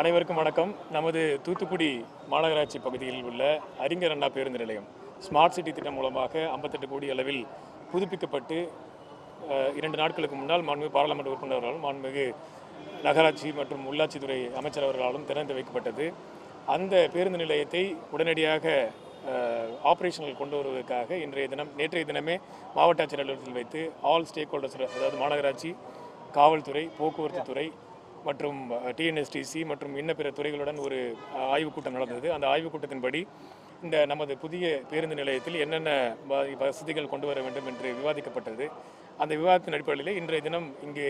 அனைவருக்கும் வணக்கம். நமது தூத்துக்குடி மாநகராட்சி பகுதியில் உள்ள அறிஞர் அண்ணா பேருந்து நிலையம் ஸ்மார்ட் சிட்டி திட்டம் மூலமாக 58 கோடி அளவில் புதுப்பிக்கப்பட்டு இரண்டு நாட்களுக்கு முன்னால் மாண்புமிகு பாராளுமன்ற உறுப்பினர்களாலும் மாண்புமிகு நகராட்சி மற்றும் உள்ளாட்சித்துறை அமைச்சர் அவர்களாலும் திறந்து வைக்கப்பட்டது. அந்த பேருந்து நிலையத்தை உடனடியாக ஆப்ரேஷனில் கொண்டு வருவதற்காக இன்றைய தினம் நேற்றைய தினமே மாவட்ட ஆட்சியர் அலுவலகத்தில் வைத்து ஆல் ஸ்டேக் ஹோல்டர்ஸ் அதாவது மாநகராட்சி காவல்துறை போக்குவரத்து துறை மற்றும் டிஎன்எஸ்டிசி மற்றும் இன்ன பிற துறைகளுடன் ஒரு ஆய்வுக் கூட்டம் நடந்தது. அந்த ஆய்வுக் கூட்டத்தின்படி இந்த நமது புதிய பேருந்து நிலையத்தில் என்னென்ன வ- வசதிகள் கொண்டு வர வேண்டும் என்று விவாதிக்கப்பட்டது. அந்த விவாதத்தின் அடிப்படையில் இன்றைய தினம் இங்கு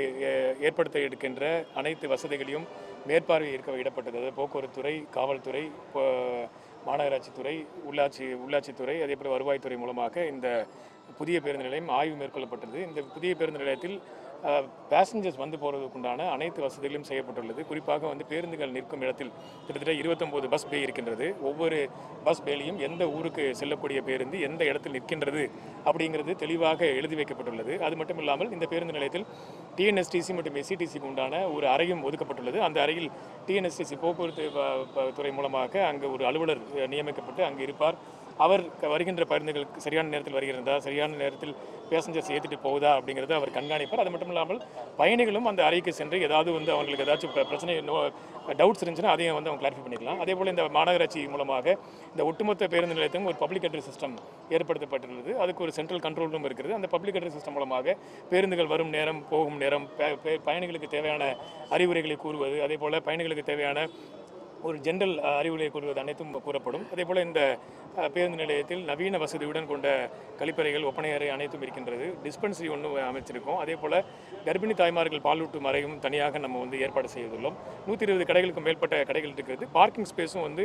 ஏற்படுத்த எடுக்கின்ற அனைத்து வசதிகளையும் மேற்பார்வை இருக்க இடப்பட்டது. போக்குவரத்துறை காவல்துறை மாநகராட்சித்துறை உள்ளாட்சி உள்ளாட்சித்துறை அதே போல் வருவாய்த்துறை மூலமாக இந்த புதிய பேருந்து நிலையம் ஆய்வு மேற்கொள்ளப்பட்டது. இந்த புதிய பேருந்து நிலையத்தில் பேசஞ்சர்ஸ் வந்து போகிறதுக்குண்டான அனைத்து வசதிகளும் செய்யப்பட்டுள்ளது. குறிப்பாக வந்து பேருந்துகள் நிற்கும் இடத்தில் கிட்டத்தட்ட இருபத்தொம்போது பஸ் பே இருக்கின்றது. ஒவ்வொரு பஸ் பேலையும் எந்த ஊருக்கு செல்லக்கூடிய பேருந்து எந்த இடத்தில் நிற்கின்றது அப்படிங்கிறது தெளிவாக எழுதி வைக்கப்பட்டுள்ளது. அது மட்டும் இல்லாமல் இந்த பேருந்து நிலையத்தில் டிஎன்எஸ்டிசி மற்றும் எஸ்சிடிசிக்கு உண்டான ஒரு அறையும் ஒதுக்கப்பட்டுள்ளது. அந்த அறையில் டிஎன்எஸ்டிசி போக்குவரத்து துறை மூலமாக அங்கு ஒரு அலுவலர் நியமிக்கப்பட்டு அங்கு இருப்பார். அவர் வருகின்ற பேருந்துகளுக்கு சரியான நேரத்தில் வருகிறதா சரியான நேரத்தில் பேசஞ்சர்ஸ் ஏற்றிட்டு போகுதா அப்படிங்கிறத அவர் கண்காணிப்பார். அது மட்டும் இல்லாமல் பயணிகளும் அந்த அறைக்கு சென்று ஏதாவது வந்து அவங்களுக்கு ஏதாச்சும் பிர- பிரச்சனை டவுட்ஸ் இருந்துச்சுன்னா அதையும் வந்து அவங்க கிளாரிஃபை பண்ணிக்கலாம். அதே போல் இந்த மாநகராட்சி மூலமாக இந்த ஒட்டுமொத்த பேருந்து நிலையத்துக்கும் ஒரு பப்ளிக் அட்ரஸ் சிஸ்டம் ஏற்படுத்தப்பட்டுள்ளது. அதுக்கு ஒரு சென்ட்ரல் கண்ட்ரோல் ரூம் இருக்கிறது அந்த பப்ளிக் அட்ரஸ் சிஸ்டம் மூலமாக பேருந்துகள் வரும் நேரம் போகும் நேரம் பயணிகளுக்கு தேவையான அறிவுரைகளை கூறுவது அதே போல் பயணிகளுக்கு தேவையான ஒரு ஜென்ரல் அறிவுரை கூறுவது அனைத்தும் கூறப்படும். அதே போல் இந்த பேருந்து நிலையத்தில் நவீன வசதியுடன் கொண்ட கழிப்பறைகள் ஒப்பனை அறை அனைத்தும் இருக்கின்றது. டிஸ்பென்சரி ஒன்று அமைச்சிருக்கோம். அதே போல் கர்ப்பிணி தாய்மார்கள் பாலூட்டும் அறையும் தனியாக நம்ம வந்து ஏற்பாடு செய்துள்ளோம். நூற்றி இருபது கடைகளுக்கும் மேற்பட்ட கடைகள் இருக்கிறது. பார்க்கிங் ஸ்பேஸும் வந்து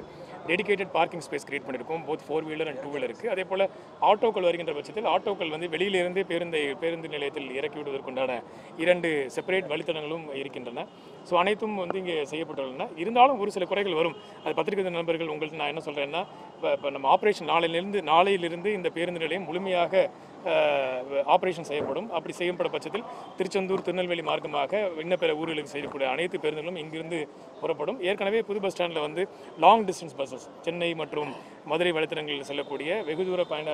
டெடிகேட்டட் பார்க்கிங் ஸ்பேஸ் கிரியேட் பண்ணியிருக்கோம் both four wheeler and two வீலருக்கு அதே போல் ஆட்டோக்கள் வருகின்ற பட்சத்தில் ஆட்டோக்கள் வந்து வெளியிலிருந்தே பேருந்தை பேருந்து நிலையத்தில் இறக்கி விடுவதற்குண்டான இரண்டு செப்பரேட் வழித்தடங்களும் இருக்கின்றன. ஸோ அனைத்தும் வந்து இங்கே செய்யப்பட்டுள்ளன. இருந்தாலும் ஒரு சில குறைகள் வரும். அது பத்திரிகை நண்பர்கள் உங்களுக்கு நான் என்ன சொல்கிறேன்னா இப்போ நம்ம ஆப்ரேஷன் நாளையிலிருந்து நாளையிலிருந்து இந்த பேருந்து நிலையம் முழுமையாக ஆப்ரேஷன் செய்யப்படும். அப்படி செய்யப்படும் பட்சத்தில் திருச்செந்தூர் திருநெல்வேலி மார்க்கமாக இன்ன ஊர்களுக்கு செய்யக்கூடிய அனைத்து பேருந்துகளும் இங்கிருந்து புறப்படும். ஏற்கனவே புது பஸ் ஸ்டாண்டில் வந்து லாங் டிஸ்டன்ஸ் பஸ்ஸஸ் சென்னை மற்றும் மதுரை வழித்தடங்களில் செல்லக்கூடிய வெகு தூர பயண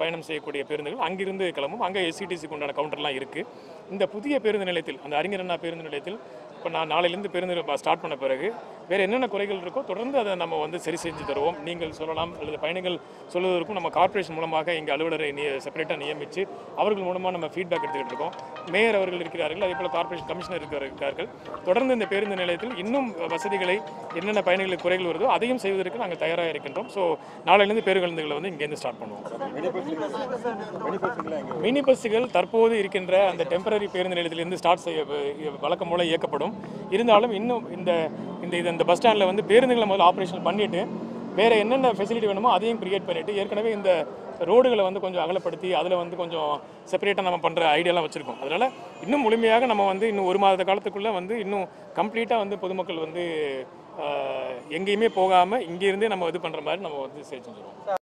பயணம் செய்யக்கூடிய பேருந்துகள் அங்கிருந்து கிளம்பும். அங்கே எஸ்சிடிசிக்கு உண்டான கவுண்டர்லாம் இருக்குது இந்த புதிய பேருந்து நிலையத்தில் அந்த அறிஞர் அண்ணா பேருந்து நிலையத்தில் இப்போ நான் நாளையிலேருந்து பேருந்து ஸ்டார்ட் பண்ண பிறகு வேறு என்னென்ன குறைகள் இருக்கோ தொடர்ந்து அதை நம்ம வந்து சரி செஞ்சு தருவோம். நீங்கள் சொல்லலாம் அல்லது பயணிகள் சொல்வதற்கும் நம்ம கார்ப்பரேஷன் மூலமாக இங்கே அலுவலரை நிய செப்பரேட்டாக நியமித்து அவர்கள் மூலமாக நம்ம ஃபீட்பேக் எடுத்துக்கிட்டு இருக்கோம். மேயர் அவர்கள் இருக்கிறார்கள் அதே போல் கார்ப்பரேஷன் கமிஷனர் இருக்கிற- இருக்கிறார்கள் தொடர்ந்து இந்த பேருந்து நிலையத்தில் இன்னும் வசதிகளை என்னென்ன பயணிகளுக்கு குறைகள் வருதோ அதையும் செய்வதற்கு நாங்கள் தயாராக இருக்கின்றோம். ஸோ நாளையிலேருந்து பேருந்துகளை வந்து இங்கேருந்து ஸ்டார்ட் பண்ணுவோம். மினி பஸ்ஸுகள் தற்போது இருக்கின்ற அந்த டெம்பரரி பேருந்து நிலையத்திலிருந்து ஸ்டார்ட் செய்ய வழக்கம் போல இயக்கப்படும். இருந்தாலும் இன்னும் இந்த இந்த இது இந்த பஸ் ஸ்டாண்டில் வந்து பேருந்துகளை முதல்ல ஆப்ரேஷன் பண்ணிட்டு வேறு என்னென்ன ஃபெசிலிட்டி வேணுமோ அதையும் கிரியேட் பண்ணிவிட்டு ஏற்கனவே இந்த ரோடுகளை வந்து கொஞ்சம் அகலப்படுத்தி அதில் வந்து கொஞ்சம் செப்பரேட்டாக நம்ம பண்ணுற ஐடியாலாம் வச்சுருக்கோம். அதனால் இன்னும் முழுமையாக நம்ம வந்து இன்னும் ஒரு மாத காலத்துக்குள்ளே வந்து இன்னும் கம்ப்ளீட்டாக வந்து பொதுமக்கள் வந்து எங்கேயுமே போகாமல் இங்கேருந்தே நம்ம இது பண்ணுற மாதிரி நம்ம வந்து செஞ்சுருவோம்.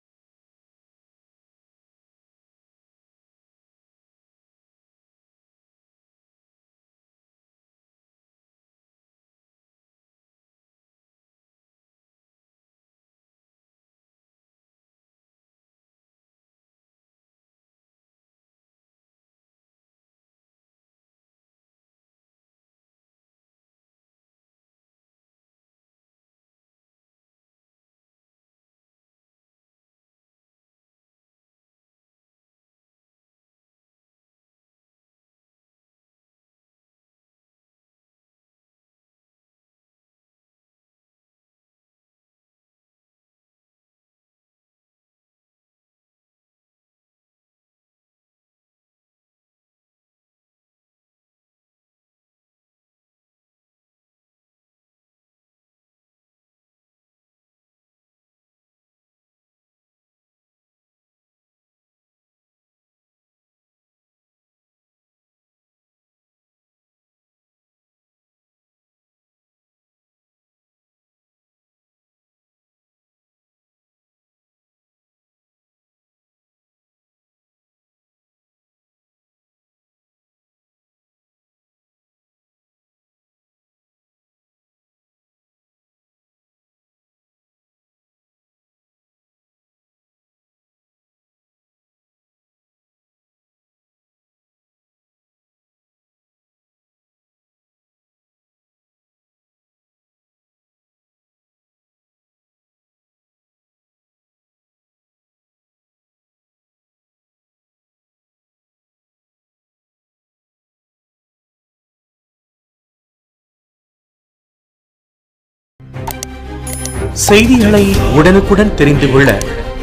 செய்திகளை உடனுக்குடன் தெரிந்து கொள்ள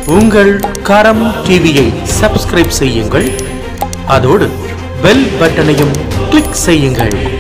உங்கள் கரம் டிவியை சப்ஸ்கிரைப் செய்யுங்கள். அதோடு பெல் பட்டனையும் கிளிக் செய்யுங்கள்.